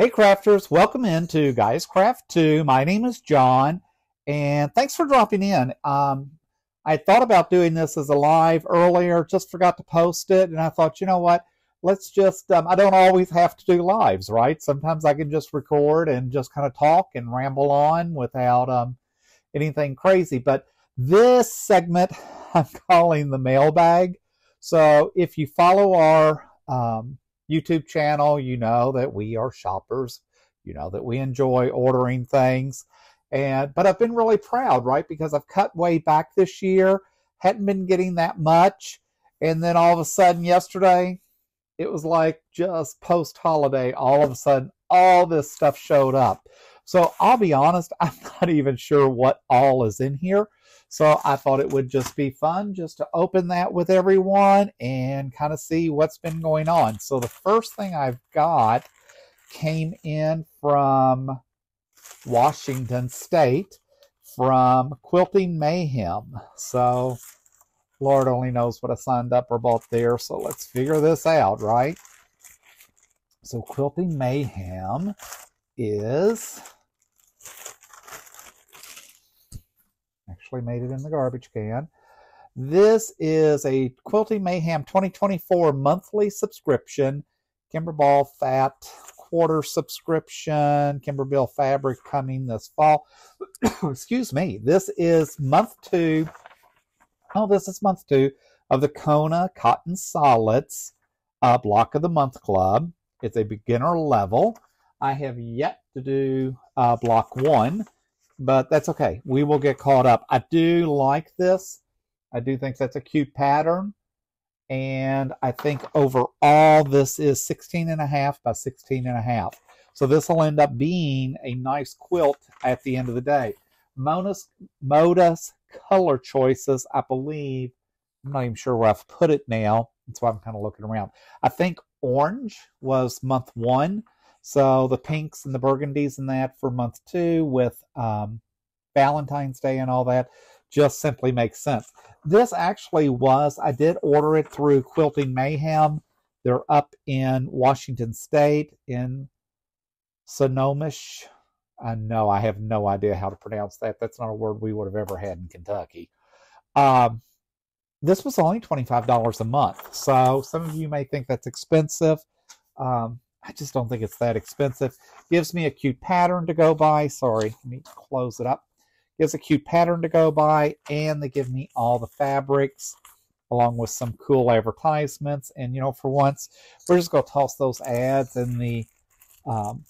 Hey crafters, welcome into Guys Craft Too. My name is John, and thanks for dropping in. Um, I thought about doing this as a live earlier, just forgot to post it, and I thought, you know what? Let's just, um, I don't always have to do lives, right? Sometimes I can just record and just kind of talk and ramble on without um, anything crazy. But this segment I'm calling the mailbag. So if you follow our um, YouTube channel, you know that we are shoppers. You know that we enjoy ordering things. And but I've been really proud, right? Because I've cut way back this year, hadn't been getting that much, and then all of a sudden yesterday, it was like just post holiday, all of a sudden all this stuff showed up. So I'll be honest, I'm not even sure what all is in here. So I thought it would just be fun just to open that with everyone and kind of see what's been going on. So the first thing I've got came in from Washington State from Quilting Mayhem. So Lord only knows what I signed up or bought there. So let's figure this out, right? So Quilting Mayhem is actually made it in the garbage can. This is a Quilting Mayhem 2024 monthly subscription, Kimberbell Fat quarter subscription, Kimberbell Fabric coming this fall. Excuse me. This is month two. Oh, this is month two of the Kona Cotton Solids uh, Block of the Month Club. It's a beginner level. I have yet to do uh, block one but that's okay. We will get caught up. I do like this. I do think that's a cute pattern. And I think overall this is 16 and a half by 16 and a half. So this will end up being a nice quilt at the end of the day. Moda's, Moda's color choices, I believe, I'm not even sure where I've put it now. That's why I'm kind of looking around. I think orange was month one. So the pinks and the burgundies and that for month two with um, Valentine's Day and all that just simply makes sense. This actually was, I did order it through Quilting Mayhem. They're up in Washington State in Sonomish. I know I have no idea how to pronounce that. That's not a word we would have ever had in Kentucky. Um, this was only $25 a month. So some of you may think that's expensive. Um, I just don't think it's that expensive. Gives me a cute pattern to go by. Sorry, let me close it up. Gives a cute pattern to go by, and they give me all the fabrics along with some cool advertisements. And, you know, for once, we're just going to toss those ads in the um,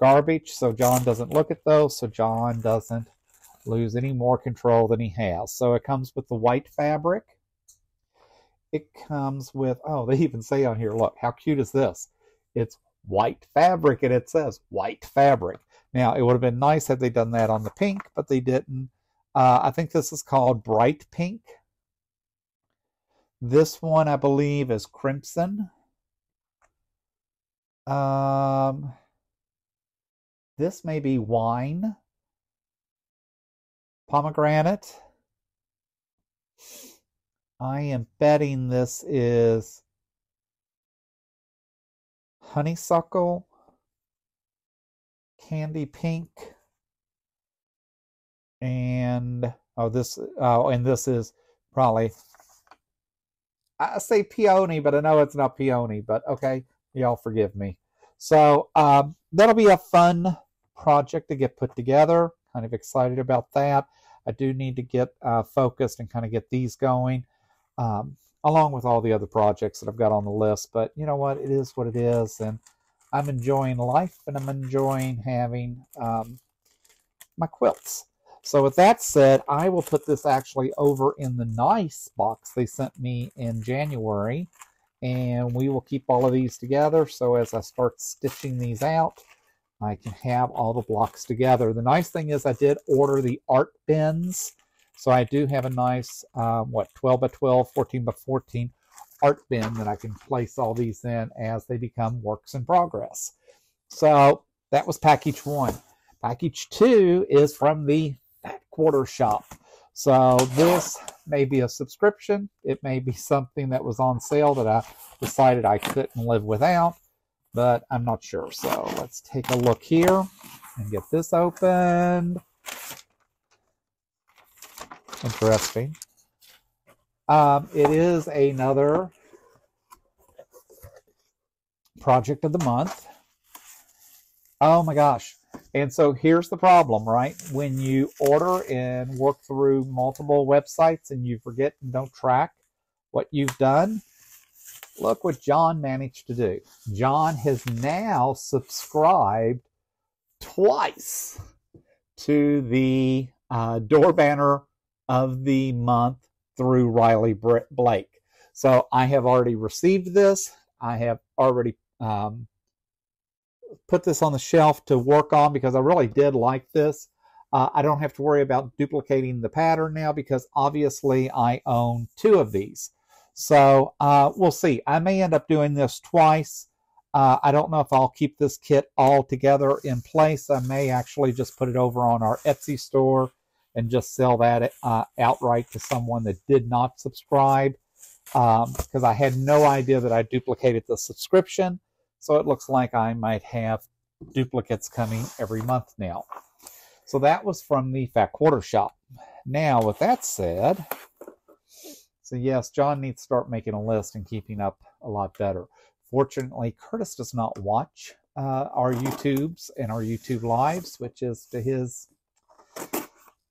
garbage so John doesn't look at those, so John doesn't lose any more control than he has. So it comes with the white fabric it comes with, oh, they even say on here, look, how cute is this? It's white fabric and it says white fabric. Now, it would have been nice had they done that on the pink, but they didn't. Uh, I think this is called bright pink. This one, I believe, is crimson. Um, this may be wine, pomegranate. I am betting this is honeysuckle, candy pink, and oh this oh and this is probably I say peony, but I know it's not peony, but okay, y'all forgive me. So um, that'll be a fun project to get put together. Kind of excited about that. I do need to get uh, focused and kind of get these going um, along with all the other projects that I've got on the list. But you know what? It is what it is, and I'm enjoying life and I'm enjoying having um, my quilts. So with that said, I will put this actually over in the nice box they sent me in January, and we will keep all of these together. So as I start stitching these out, I can have all the blocks together. The nice thing is I did order the art bins so I do have a nice, um, what, 12 by 12, 14 by 14 art bin that I can place all these in as they become works in progress. So that was package one. Package two is from the Fat Quarter Shop. So this may be a subscription. It may be something that was on sale that I decided I couldn't live without. but I'm not sure. So let's take a look here and get this opened. Interesting. Um, it is another project of the month. Oh my gosh. And so here's the problem, right? When you order and work through multiple websites and you forget and don't track what you've done, look what John managed to do. John has now subscribed twice to the uh, door banner of the month through Riley Blake. So I have already received this. I have already um, put this on the shelf to work on because I really did like this. Uh, I don't have to worry about duplicating the pattern now because obviously I own two of these. So uh, we'll see. I may end up doing this twice. Uh, I don't know if I'll keep this kit all together in place. I may actually just put it over on our Etsy store and just sell that uh, outright to someone that did not subscribe because um, I had no idea that I duplicated the subscription. So it looks like I might have duplicates coming every month now. So that was from the Fat Quarter Shop. Now, with that said, so yes, John needs to start making a list and keeping up a lot better. Fortunately, Curtis does not watch uh, our YouTubes and our YouTube lives, which is to his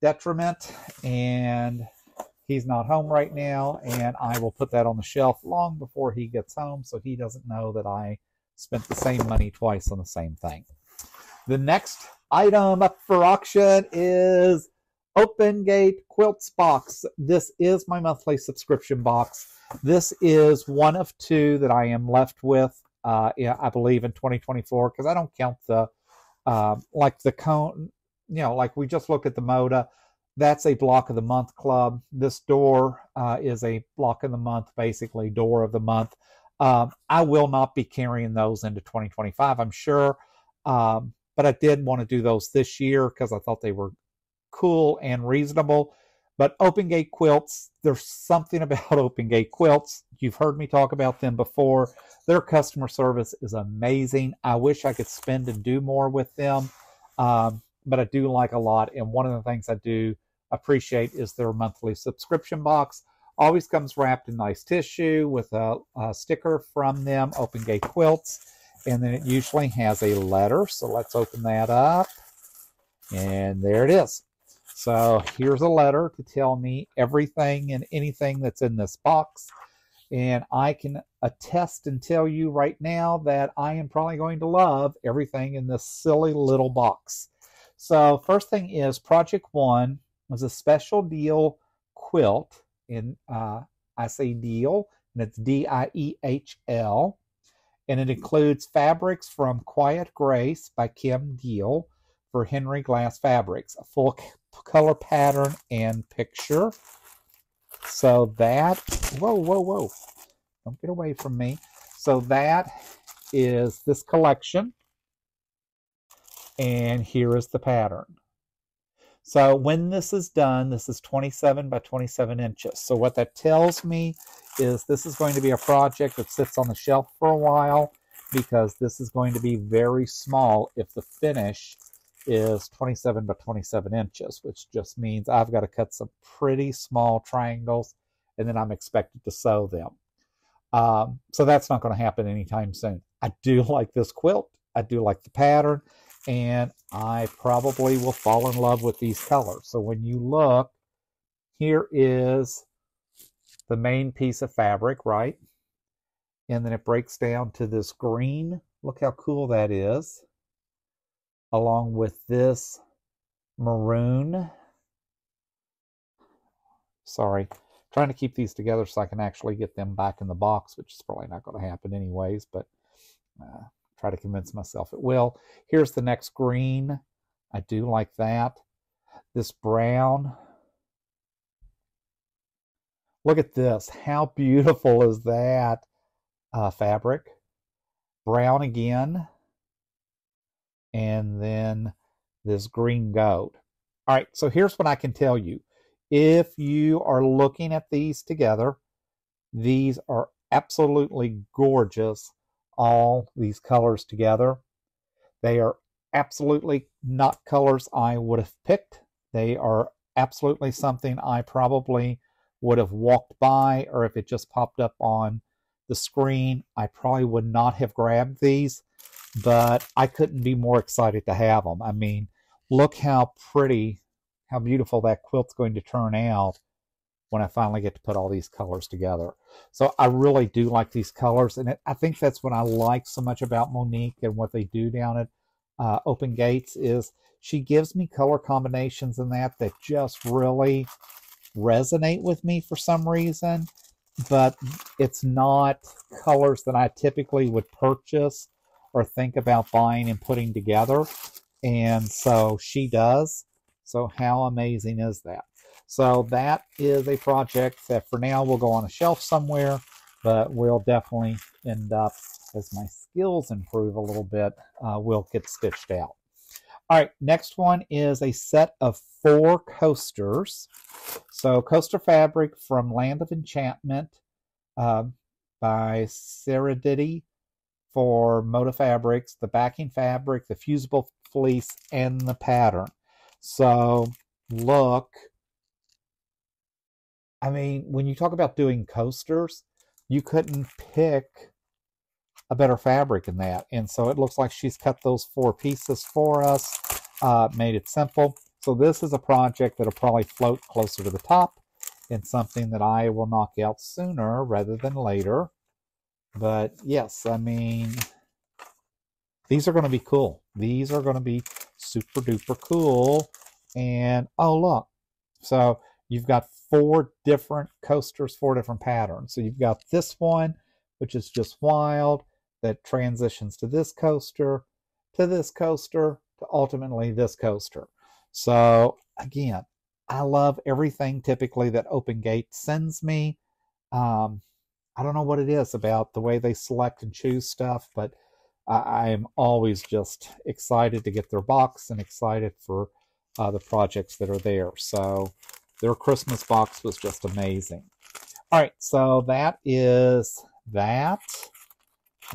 detriment. And he's not home right now, and I will put that on the shelf long before he gets home so he doesn't know that I spent the same money twice on the same thing. The next item up for auction is Open Gate Quilts box. This is my monthly subscription box. This is one of two that I am left with, uh, yeah, I believe in 2024, because I don't count the, uh, like the cone, you know, like we just looked at the Moda. That's a block of the month club. This door uh, is a block of the month, basically, door of the month. Um, I will not be carrying those into 2025, I'm sure. Um, but I did want to do those this year because I thought they were cool and reasonable. But OpenGate quilts, there's something about OpenGate quilts. You've heard me talk about them before. Their customer service is amazing. I wish I could spend and do more with them, um, but I do like a lot. And one of the things I do appreciate is their monthly subscription box always comes wrapped in nice tissue with a, a sticker from them, OpenGate Quilts. And then it usually has a letter. So let's open that up. And there it is. So here's a letter to tell me everything and anything that's in this box. And I can attest and tell you right now that I am probably going to love everything in this silly little box. So first thing is Project One was a special Diehl quilt in uh, I say deal, and it's D I E H L, and it includes fabrics from Quiet Grace by Kim Diehl for Henry Glass Fabrics, a full color pattern and picture. So that, whoa, whoa, whoa, don't get away from me. So that is this collection, and here is the pattern. So when this is done, this is 27 by 27 inches. So what that tells me is this is going to be a project that sits on the shelf for a while because this is going to be very small if the finish is 27 by 27 inches, which just means I've got to cut some pretty small triangles and then I'm expected to sew them. Um, so that's not going to happen anytime soon. I do like this quilt. I do like the pattern and I probably will fall in love with these colors. So when you look, here is the main piece of fabric, right? And then it breaks down to this green. Look how cool that is. Along with this maroon. Sorry, trying to keep these together so I can actually get them back in the box, which is probably not going to happen anyways, but uh, try to convince myself it will. Here's the next green. I do like that. This brown. Look at this. How beautiful is that uh, fabric? Brown again. And then this green gold. All right, so here's what I can tell you. If you are looking at these together, these are absolutely gorgeous all these colors together. They are absolutely not colors I would have picked. They are absolutely something I probably would have walked by, or if it just popped up on the screen, I probably would not have grabbed these, but I couldn't be more excited to have them. I mean, look how pretty, how beautiful that quilt's going to turn out when I finally get to put all these colors together. So I really do like these colors, and I think that's what I like so much about Monique and what they do down at uh, Open Gates is she gives me color combinations in that that just really resonate with me for some reason, but it's not colors that I typically would purchase or think about buying and putting together. And so she does. So how amazing is that? So that is a project that for now will go on a shelf somewhere, but will definitely end up as my skills improve a little bit, uh, will get stitched out. All right, next one is a set of four coasters. So coaster fabric from Land of Enchantment uh, by Diddy for Moda Fabrics, the backing fabric, the fusible fleece, and the pattern. So look, I mean, when you talk about doing coasters, you couldn't pick a better fabric than that. And so it looks like she's cut those four pieces for us, uh, made it simple. So this is a project that'll probably float closer to the top and something that I will knock out sooner rather than later. But yes, I mean, these are going to be cool. These are going to be super duper cool. And oh, look. So you've got four different coasters, four different patterns. So you've got this one, which is just wild that transitions to this coaster, to this coaster, to ultimately this coaster. So again, I love everything typically that Open Gate sends me. Um, I don't know what it is about the way they select and choose stuff, but I, am always just excited to get their box and excited for uh, the projects that are there. So their Christmas box was just amazing. All right, so that is that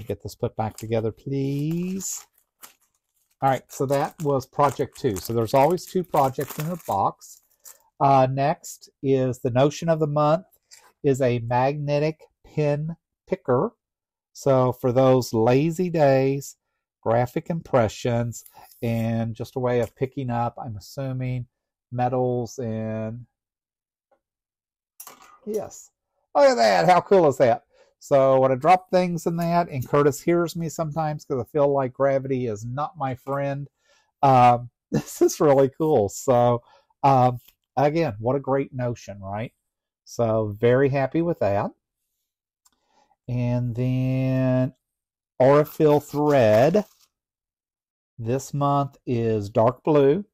get this put back together, please. All right, so that was project two. So there's always two projects in a box. Uh, next is the notion of the month is a magnetic pin picker. So for those lazy days, graphic impressions, and just a way of picking up, I'm assuming, metals and yes. Look at that. How cool is that? So when I drop things in that, and Curtis hears me sometimes because I feel like gravity is not my friend, um, this is really cool. So um, again, what a great notion, right? So very happy with that. And then Aurifil thread. This month is dark blue.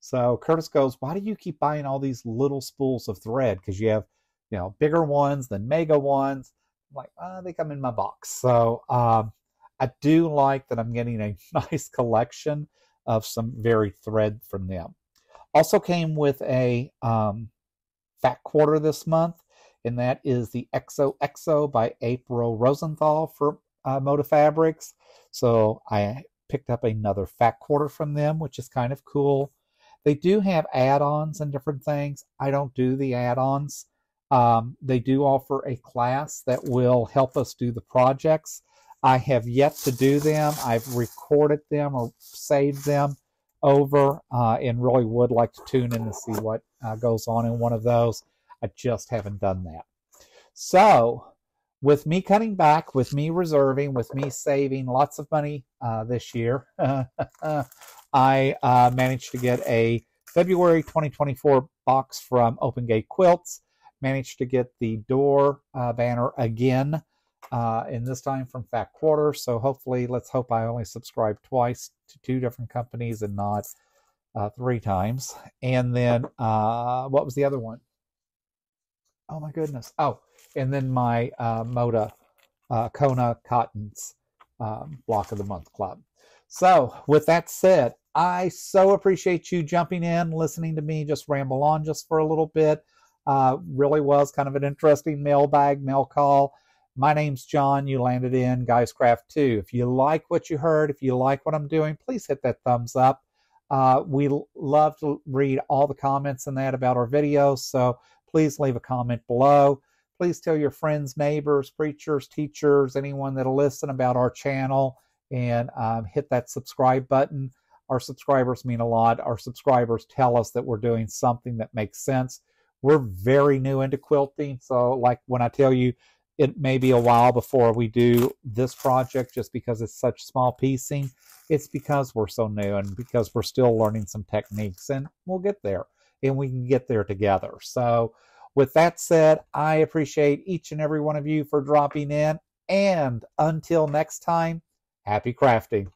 So Curtis goes, why do you keep buying all these little spools of thread? Because you have, you know, bigger ones than mega ones I'm like, uh, they come in my box. So um, I do like that I'm getting a nice collection of some varied thread from them. Also came with a um, fat quarter this month, and that is the Exo Exo by April Rosenthal for uh, Moda Fabrics. So I picked up another fat quarter from them, which is kind of cool. They do have add-ons and different things. I don't do the add-ons. Um, they do offer a class that will help us do the projects. I have yet to do them. I've recorded them or saved them over uh, and really would like to tune in and see what uh, goes on in one of those. I just haven't done that. So, with me cutting back, with me reserving, with me saving lots of money uh, this year, I uh, managed to get a February 2024 box from Open Gate Quilts managed to get the door uh, banner again, uh, and this time from Fat Quarter. So hopefully, let's hope I only subscribe twice to two different companies and not uh, three times. And then uh, what was the other one? Oh my goodness! Oh, and then my uh, Moda uh, Kona Cottons um, Block of the Month Club. So with that said, I so appreciate you jumping in, listening to me just ramble on just for a little bit. Uh, really was kind of an interesting mailbag mail call. My name's John. You landed in Guys Craft Too. If you like what you heard, if you like what I'm doing, please hit that thumbs up. Uh, we love to read all the comments in that about our videos, so please leave a comment below. Please tell your friends, neighbors, preachers, teachers, anyone that'll listen about our channel and um, hit that subscribe button. Our subscribers mean a lot. Our subscribers tell us that we're doing something that makes sense. We're very new into quilting, so like when I tell you it may be a while before we do this project just because it's such small piecing. It's because we're so new and because we're still learning some techniques and we'll get there and we can get there together. So with that said, I appreciate each and every one of you for dropping in and until next time, happy crafting.